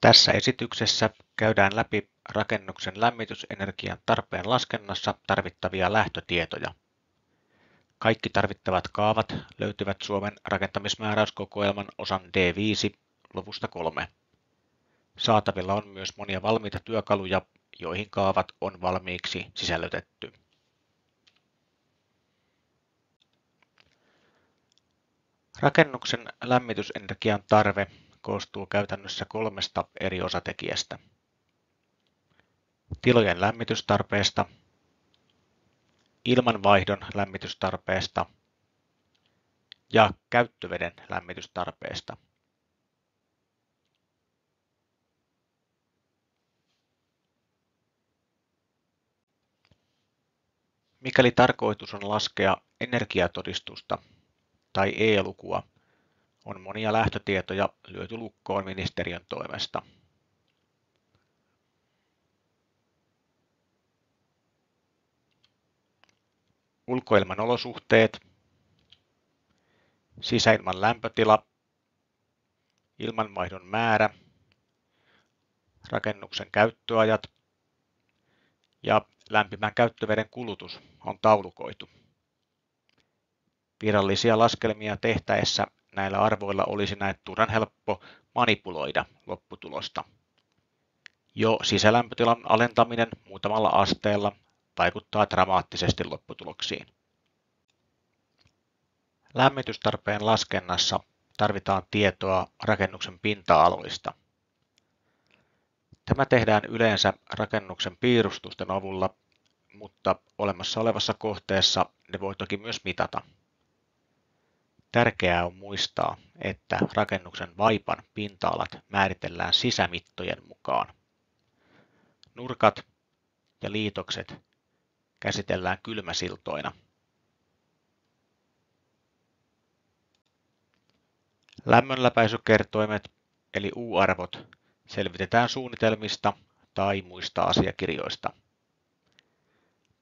Tässä esityksessä käydään läpi rakennuksen lämmitysenergian tarpeen laskennassa tarvittavia lähtötietoja. Kaikki tarvittavat kaavat löytyvät Suomen rakentamismääräyskokoelman osan D5 luvusta 3. Saatavilla on myös monia valmiita työkaluja, joihin kaavat on valmiiksi sisällytetty. Rakennuksen lämmitysenergian tarve koostuu käytännössä kolmesta eri osatekijästä. Tilojen lämmitystarpeesta, ilmanvaihdon lämmitystarpeesta ja käyttöveden lämmitystarpeesta. Mikäli tarkoitus on laskea energiatodistusta tai E-lukua, on monia lähtötietoja lyöty lukkoon ministeriön toimesta. Ulkoilman olosuhteet, sisäilman lämpötila, ilmanvaihdon määrä, rakennuksen käyttöajat ja lämpimän käyttöveden kulutus on taulukoitu. Virallisia laskelmia tehtäessä näillä arvoilla olisi näin turhan helppo manipuloida lopputulosta. Jo sisälämpötilan alentaminen muutamalla asteella vaikuttaa dramaattisesti lopputuloksiin. Lämmitystarpeen laskennassa tarvitaan tietoa rakennuksen pinta-aloista. Tämä tehdään yleensä rakennuksen piirustusten avulla, mutta olemassa olevassa kohteessa ne voi toki myös mitata. Tärkeää on muistaa, että rakennuksen vaipan pinta-alat määritellään sisämittojen mukaan. Nurkat ja liitokset käsitellään kylmäsiltoina. Lämmönläpäisykertoimet eli U-arvot selvitetään suunnitelmista tai muista asiakirjoista.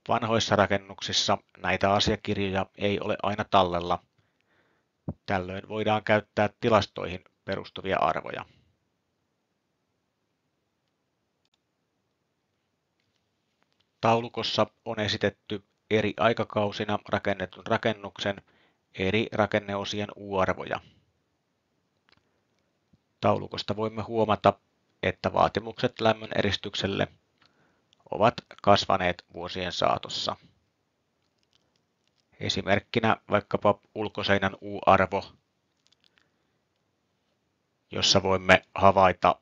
Vanhoissa rakennuksissa näitä asiakirjoja ei ole aina tallella – Tällöin voidaan käyttää tilastoihin perustuvia arvoja. Taulukossa on esitetty eri aikakausina rakennetun rakennuksen eri rakenneosien U-arvoja. Taulukosta voimme huomata, että vaatimukset lämmön eristykselle ovat kasvaneet vuosien saatossa. Esimerkkinä vaikkapa ulkoseinän U-arvo, jossa voimme havaita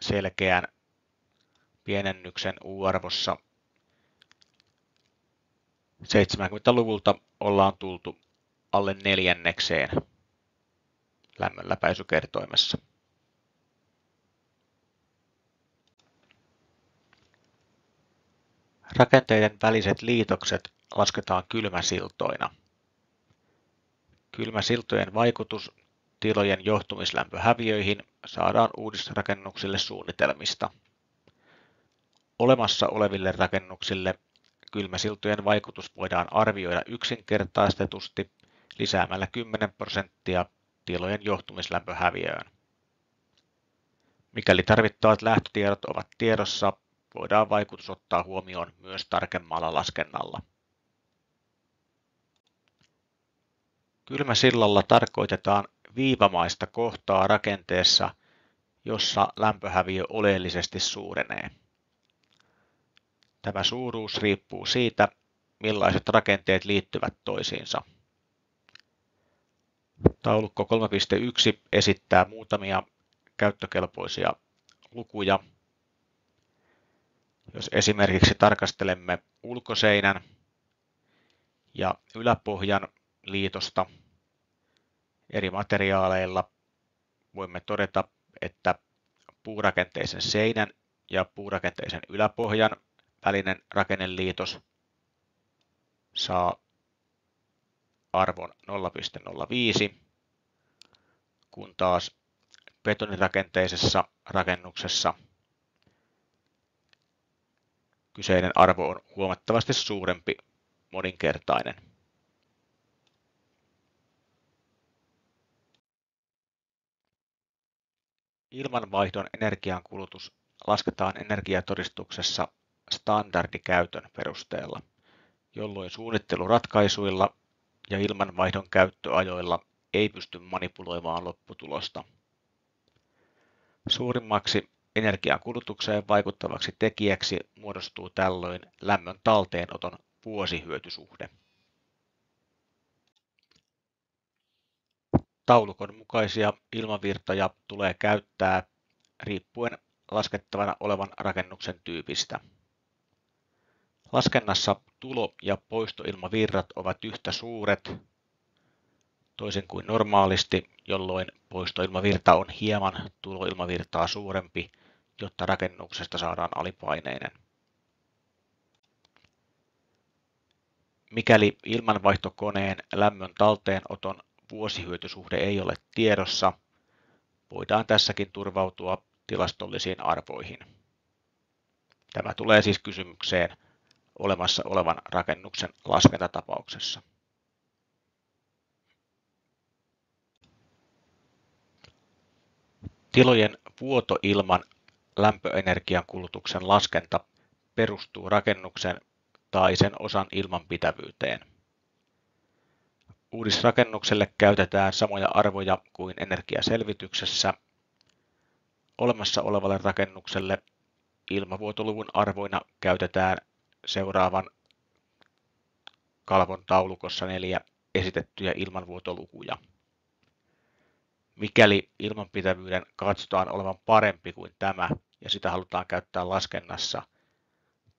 selkeän pienennyksen U-arvossa. 70-luvulta ollaan tultu alle neljännekseen lämmönläpäisykertoimessa. Rakenteiden väliset liitokset lasketaan kylmäsiltoina. Kylmäsiltojen vaikutus tilojen johtumislämpöhäviöihin saadaan uudisrakennuksille suunnitelmista. Olemassa oleville rakennuksille kylmäsiltojen vaikutus voidaan arvioida yksinkertaistetusti lisäämällä 10 prosenttia tilojen johtumislämpöhäviöön. Mikäli tarvittavat lähtötiedot ovat tiedossa, voidaan vaikutus ottaa huomioon myös tarkemmalla laskennalla. Kylmäsillalla tarkoitetaan viivamaista kohtaa rakenteessa, jossa lämpöhäviö oleellisesti suurenee. Tämä suuruus riippuu siitä, millaiset rakenteet liittyvät toisiinsa. Taulukko 3.1 esittää muutamia käyttökelpoisia lukuja. Jos esimerkiksi tarkastelemme ulkoseinän ja yläpohjan liitosta eri materiaaleilla voimme todeta, että puurakenteisen seinän ja puurakenteisen yläpohjan välinen rakenneliitos saa arvon 0,05, kun taas betonirakenteisessa rakennuksessa kyseinen arvo on huomattavasti suurempi moninkertainen. Ilmanvaihdon energiankulutus lasketaan energiatodistuksessa standardikäytön perusteella, jolloin suunnitteluratkaisuilla ja ilmanvaihdon käyttöajoilla ei pysty manipuloimaan lopputulosta. Suurimmaksi energiankulutukseen vaikuttavaksi tekijäksi muodostuu tällöin lämmön talteenoton vuosihyötysuhde. Taulukon mukaisia ilmavirtoja tulee käyttää riippuen laskettavana olevan rakennuksen tyypistä. Laskennassa tulo- ja poistoilmavirrat ovat yhtä suuret, toisin kuin normaalisti, jolloin poistoilmavirta on hieman tuloilmavirtaa suurempi, jotta rakennuksesta saadaan alipaineinen. Mikäli ilmanvaihtokoneen lämmön talteenoton vuosihyötysuhde ei ole tiedossa, voidaan tässäkin turvautua tilastollisiin arvoihin. Tämä tulee siis kysymykseen olemassa olevan rakennuksen laskentatapauksessa. Tilojen vuotoilman lämpöenergian kulutuksen laskenta perustuu rakennuksen tai sen osan ilmanpitävyyteen. Uudisrakennukselle käytetään samoja arvoja kuin energiaselvityksessä. Olemassa olevalle rakennukselle ilmavuotoluvun arvoina käytetään seuraavan kalvon taulukossa neljä esitettyjä ilmanvuotolukuja. Mikäli ilmanpitävyyden katsotaan olevan parempi kuin tämä ja sitä halutaan käyttää laskennassa,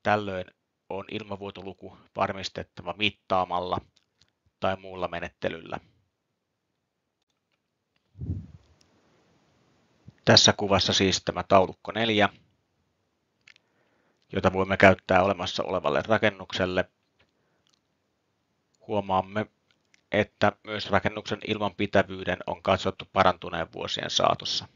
tällöin on ilmavuotoluku varmistettava mittaamalla tai muulla menettelyllä. Tässä kuvassa siis tämä taulukko 4, jota voimme käyttää olemassa olevalle rakennukselle. Huomaamme, että myös rakennuksen ilmanpitävyyden on katsottu parantuneen vuosien saatossa.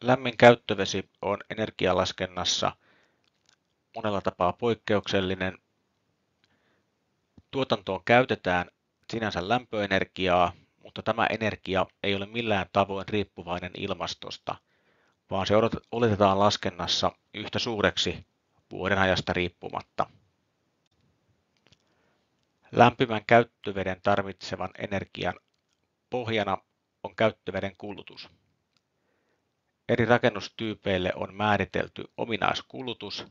Lämmin käyttövesi on energialaskennassa monella tapaa poikkeuksellinen. Tuotantoon käytetään sinänsä lämpöenergiaa, mutta tämä energia ei ole millään tavoin riippuvainen ilmastosta, vaan se oletetaan laskennassa yhtä suureksi vuoden ajasta riippumatta. Lämpimän käyttöveden tarvitsevan energian pohjana on käyttöveden kulutus. Eri rakennustyypeille on määritelty ominaiskulutus,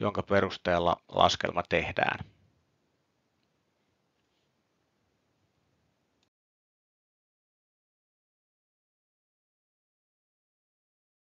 jonka perusteella laskelma tehdään.